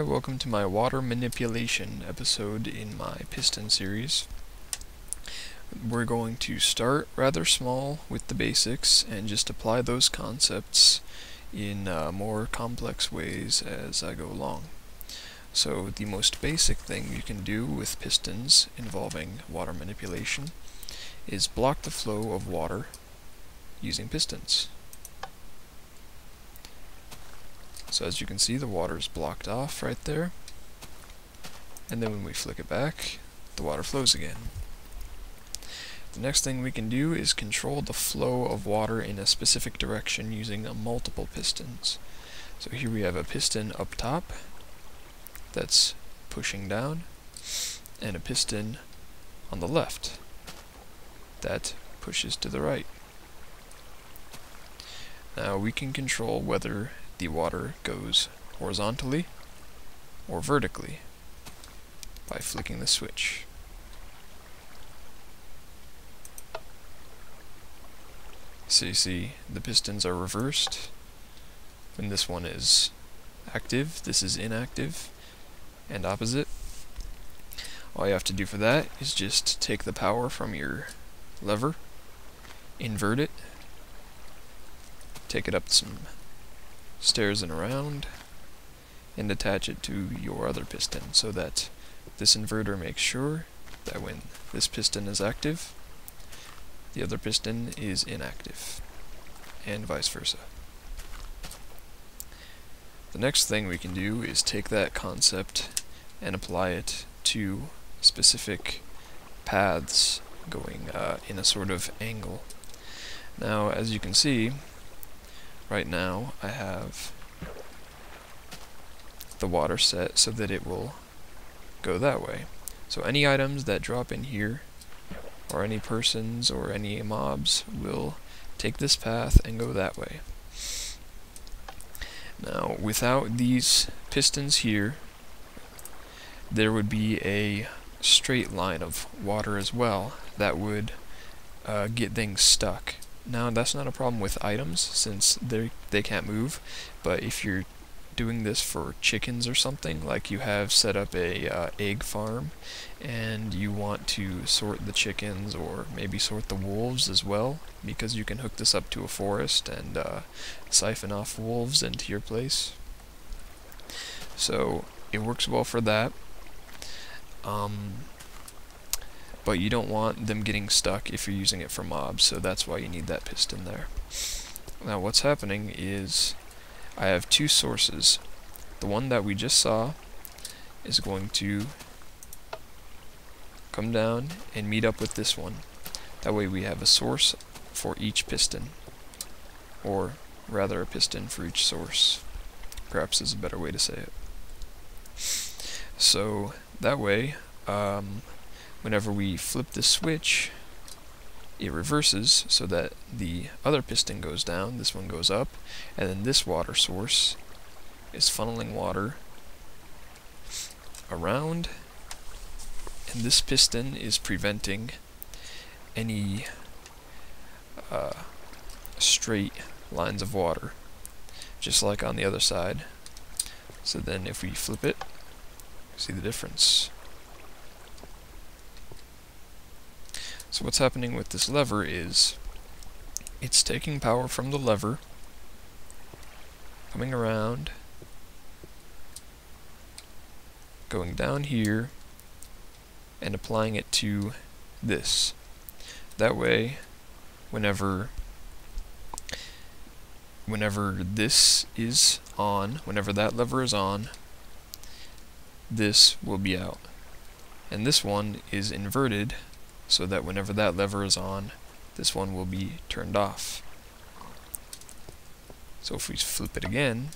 Hi, welcome to my water manipulation episode in my piston series. We're going to start rather small with the basics and just apply those concepts in uh, more complex ways as I go along. So the most basic thing you can do with pistons involving water manipulation is block the flow of water using pistons. So as you can see, the water is blocked off right there. And then when we flick it back, the water flows again. The next thing we can do is control the flow of water in a specific direction using multiple pistons. So here we have a piston up top that's pushing down, and a piston on the left that pushes to the right. Now we can control whether the water goes horizontally or vertically by flicking the switch. So you see the pistons are reversed when this one is active, this is inactive, and opposite. All you have to do for that is just take the power from your lever, invert it, take it up some stairs and around and attach it to your other piston so that this inverter makes sure that when this piston is active, the other piston is inactive, and vice versa. The next thing we can do is take that concept and apply it to specific paths going uh, in a sort of angle. Now, as you can see, right now I have the water set so that it will go that way. So any items that drop in here, or any persons or any mobs, will take this path and go that way. Now, without these pistons here, there would be a straight line of water as well that would uh, get things stuck. Now that's not a problem with items since they they can't move, but if you're doing this for chickens or something, like you have set up a uh, egg farm and you want to sort the chickens or maybe sort the wolves as well, because you can hook this up to a forest and uh, siphon off wolves into your place. So it works well for that. Um, but you don't want them getting stuck if you're using it for mobs, so that's why you need that piston there. Now what's happening is I have two sources. The one that we just saw is going to come down and meet up with this one. That way we have a source for each piston, or rather a piston for each source. Perhaps is a better way to say it. So that way, um, whenever we flip the switch, it reverses so that the other piston goes down, this one goes up, and then this water source is funneling water around, and this piston is preventing any uh, straight lines of water, just like on the other side. So then if we flip it, see the difference. So what's happening with this lever is it's taking power from the lever, coming around, going down here, and applying it to this. That way, whenever whenever this is on, whenever that lever is on, this will be out. And this one is inverted so that whenever that lever is on, this one will be turned off. So if we flip it again,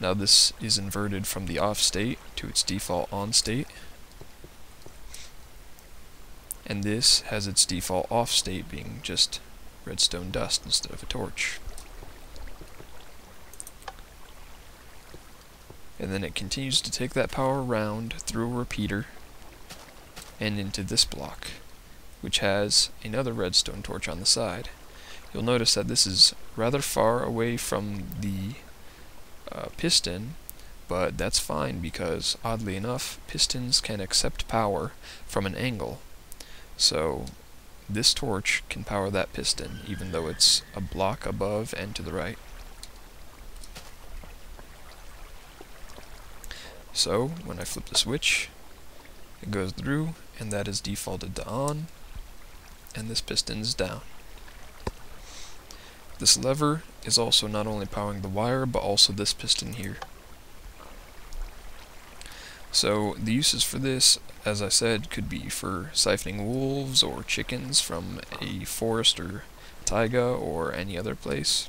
now this is inverted from the off state to its default on state. And this has its default off state being just redstone dust instead of a torch. And then it continues to take that power around through a repeater and into this block, which has another redstone torch on the side. You'll notice that this is rather far away from the uh, piston, but that's fine because, oddly enough, pistons can accept power from an angle. So this torch can power that piston, even though it's a block above and to the right. So, when I flip the switch, it goes through, and that is defaulted to on, and this piston is down. This lever is also not only powering the wire, but also this piston here. So the uses for this, as I said, could be for siphoning wolves or chickens from a forest or taiga or any other place,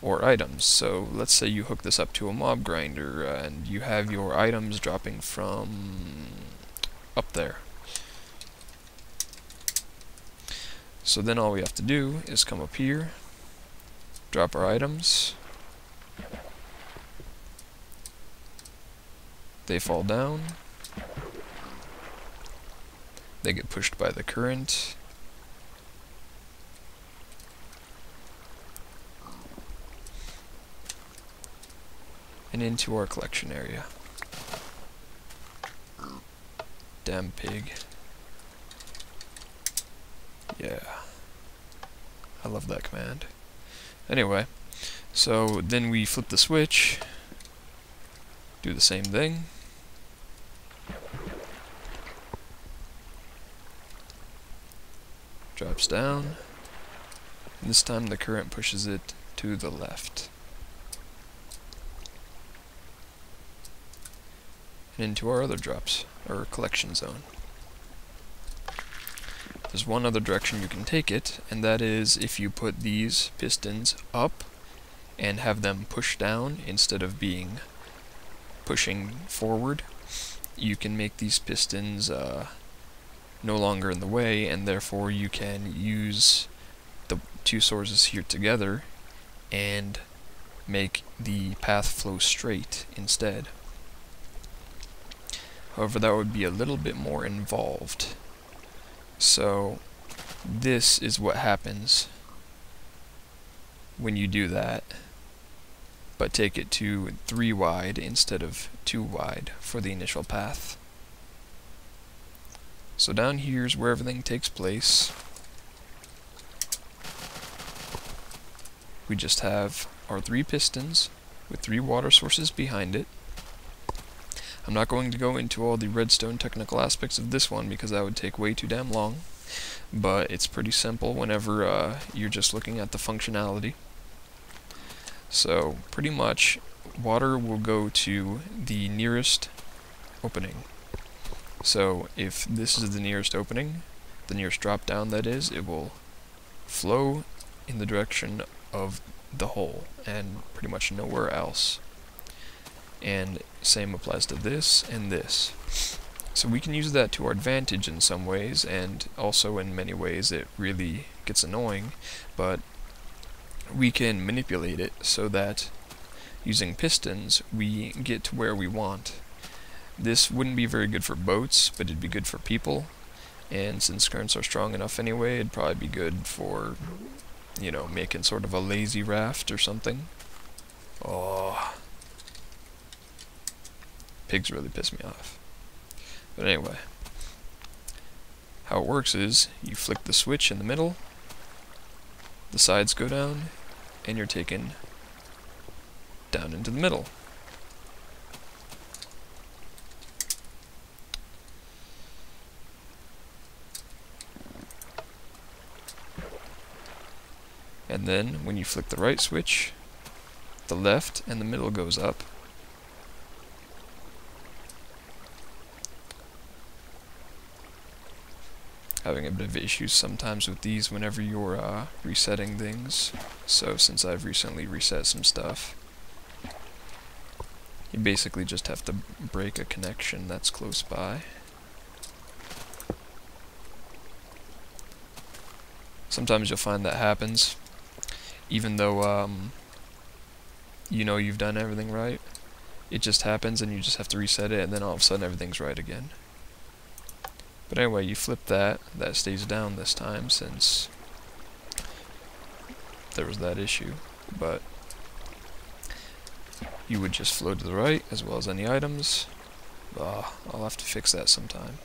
or items. So let's say you hook this up to a mob grinder and you have your items dropping from up there. So then all we have to do is come up here, drop our items, they fall down, they get pushed by the current, and into our collection area. Damn pig. Yeah. I love that command. Anyway, so then we flip the switch, do the same thing. Drops down. And this time the current pushes it to the left. Into our other drops, or collection zone. There's one other direction you can take it, and that is if you put these pistons up and have them push down instead of being pushing forward, you can make these pistons uh, no longer in the way, and therefore you can use the two sources here together and make the path flow straight instead. However, that would be a little bit more involved. So this is what happens when you do that, but take it to 3 wide instead of 2 wide for the initial path. So down here is where everything takes place. We just have our three pistons with three water sources behind it. I'm not going to go into all the redstone technical aspects of this one because that would take way too damn long, but it's pretty simple whenever uh, you're just looking at the functionality. So pretty much water will go to the nearest opening. So if this is the nearest opening, the nearest drop down that is, it will flow in the direction of the hole and pretty much nowhere else and same applies to this and this. So we can use that to our advantage in some ways, and also in many ways it really gets annoying, but we can manipulate it so that using pistons we get to where we want. This wouldn't be very good for boats, but it'd be good for people, and since currents are strong enough anyway, it'd probably be good for, you know, making sort of a lazy raft or something. Oh, pigs really piss me off. But anyway, how it works is you flick the switch in the middle, the sides go down, and you're taken down into the middle. And then, when you flick the right switch, the left and the middle goes up, having a bit of issues sometimes with these whenever you're uh, resetting things. So since I've recently reset some stuff, you basically just have to break a connection that's close by. Sometimes you'll find that happens, even though um, you know you've done everything right. It just happens and you just have to reset it and then all of a sudden everything's right again. But anyway, you flip that, that stays down this time since there was that issue. But you would just flow to the right, as well as any items. Ah, I'll have to fix that sometime.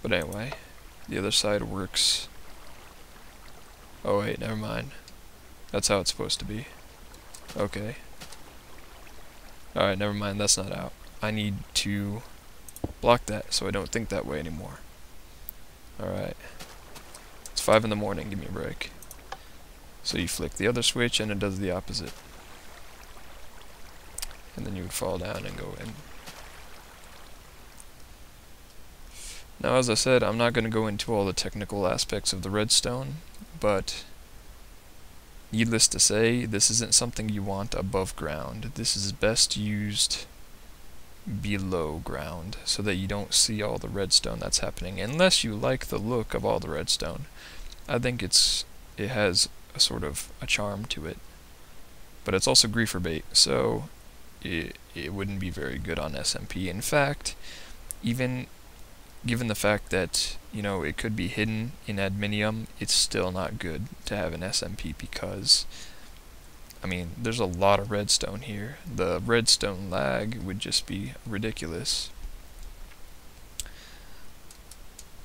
But anyway, the other side works. Oh wait, never mind. That's how it's supposed to be. Okay. Alright, never mind, that's not out. I need to block that so I don't think that way anymore. Alright. It's 5 in the morning, give me a break. So you flick the other switch and it does the opposite. And then you would fall down and go in. Now as I said, I'm not going to go into all the technical aspects of the redstone, but needless to say, this isn't something you want above ground. This is best used below ground so that you don't see all the redstone that's happening unless you like the look of all the redstone. I think it's it has a sort of a charm to it. But it's also griefer bait, so it, it wouldn't be very good on SMP. In fact, even given the fact that, you know, it could be hidden in adminium, it's still not good to have an SMP because, I mean, there's a lot of redstone here. The redstone lag would just be ridiculous.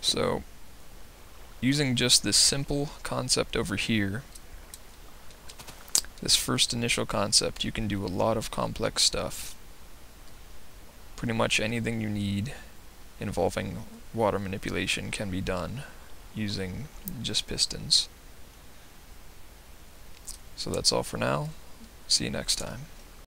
So, using just this simple concept over here, this first initial concept, you can do a lot of complex stuff. Pretty much anything you need involving water manipulation can be done using just pistons. So that's all for now. See you next time.